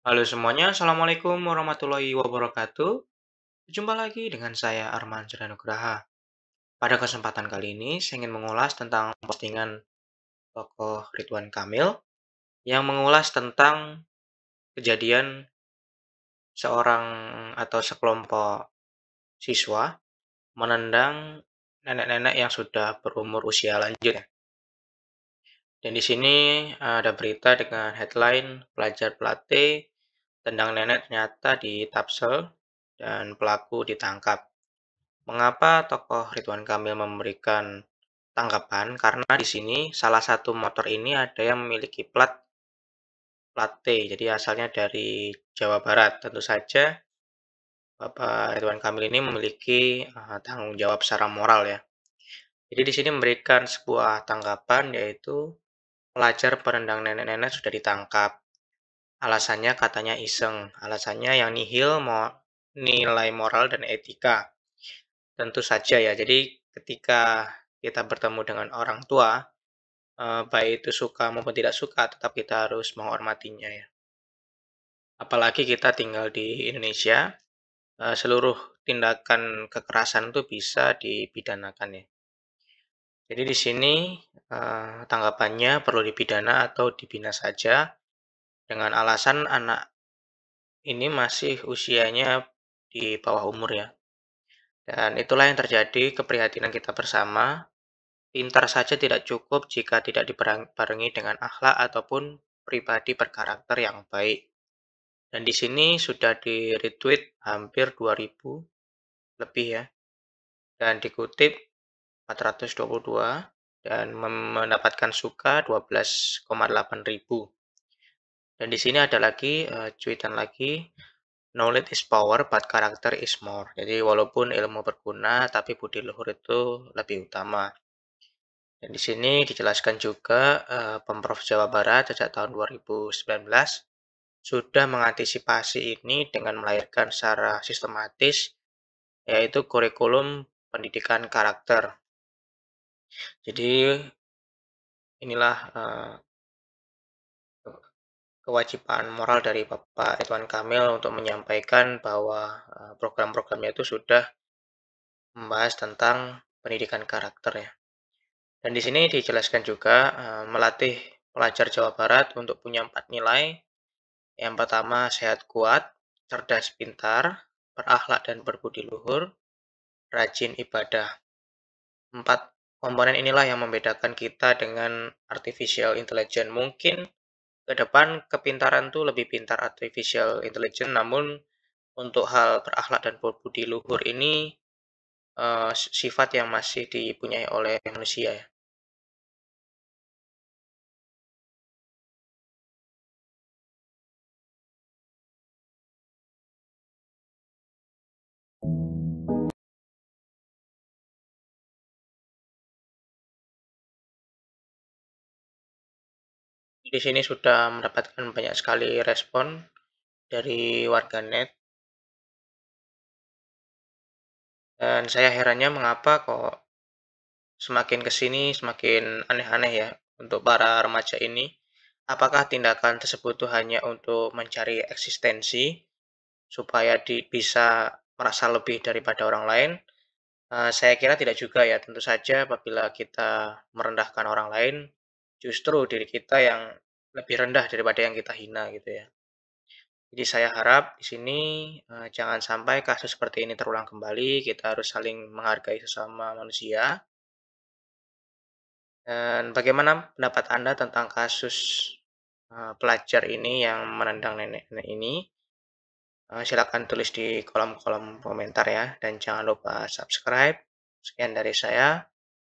Halo semuanya, Assalamualaikum warahmatullahi wabarakatuh. Jumpa lagi dengan saya Arman Nugraha. Pada kesempatan kali ini, saya ingin mengulas tentang postingan tokoh Ridwan Kamil yang mengulas tentang kejadian seorang atau sekelompok siswa menendang nenek-nenek yang sudah berumur usia lanjut. Dan di sini ada berita dengan headline pelajar pelatih tendang nenek ternyata di Tapsel dan pelaku ditangkap. Mengapa tokoh Ridwan Kamil memberikan tanggapan? Karena di sini salah satu motor ini ada yang memiliki plat plat T, jadi asalnya dari Jawa Barat. Tentu saja Bapak Ridwan Kamil ini memiliki uh, tanggung jawab secara moral ya. Jadi di sini memberikan sebuah tanggapan yaitu pelajar penendang nenek-nenek sudah ditangkap. Alasannya katanya iseng, alasannya yang nihil mau nilai moral dan etika. Tentu saja ya, jadi ketika kita bertemu dengan orang tua, eh, baik itu suka maupun tidak suka, tetap kita harus menghormatinya ya. Apalagi kita tinggal di Indonesia, eh, seluruh tindakan kekerasan itu bisa dipidanakan ya. Jadi di sini eh, tanggapannya perlu dipidana atau dibina saja dengan alasan anak ini masih usianya di bawah umur ya. Dan itulah yang terjadi keprihatinan kita bersama. Pintar saja tidak cukup jika tidak dibarengi dengan akhlak ataupun pribadi berkarakter yang baik. Dan di sini sudah di retweet hampir 2000 lebih ya. Dan dikutip 422 dan mendapatkan suka 12,8 ribu. Dan di sini ada lagi uh, cuitan lagi knowledge is power but character is more. Jadi walaupun ilmu berguna tapi budi luhur itu lebih utama. Dan di sini dijelaskan juga uh, Pemprov Jawa Barat sejak tahun 2019 sudah mengantisipasi ini dengan melahirkan secara sistematis yaitu kurikulum pendidikan karakter. Jadi inilah uh, kewajiban moral dari Bapak Ridwan Kamil untuk menyampaikan bahwa eh, program-programnya itu sudah membahas tentang pendidikan karakter ya. Dan di sini dijelaskan juga uh, melatih pelajar Jawa Barat untuk punya empat nilai. Yang pertama sehat kuat, cerdas pintar, berakhlak dan berbudi luhur, rajin ibadah. Empat komponen inilah yang membedakan kita dengan artificial intelligence. Mungkin ke depan kepintaran tuh lebih pintar artificial intelligence, namun untuk hal berakhlak dan berbudi luhur ini uh, sifat yang masih dipunyai oleh manusia ya. Di sini sudah mendapatkan banyak sekali respon dari warganet. Dan saya herannya mengapa kok semakin ke sini semakin aneh-aneh ya untuk para remaja ini. Apakah tindakan tersebut itu hanya untuk mencari eksistensi supaya di, bisa merasa lebih daripada orang lain? Uh, saya kira tidak juga ya. Tentu saja apabila kita merendahkan orang lain, justru diri kita yang lebih rendah daripada yang kita hina gitu ya. Jadi saya harap di sini uh, jangan sampai kasus seperti ini terulang kembali. Kita harus saling menghargai sesama manusia. Dan bagaimana pendapat Anda tentang kasus uh, pelajar ini yang menendang nenek-nenek ini? Uh, silakan tulis di kolom-kolom komentar ya. Dan jangan lupa subscribe. Sekian dari saya.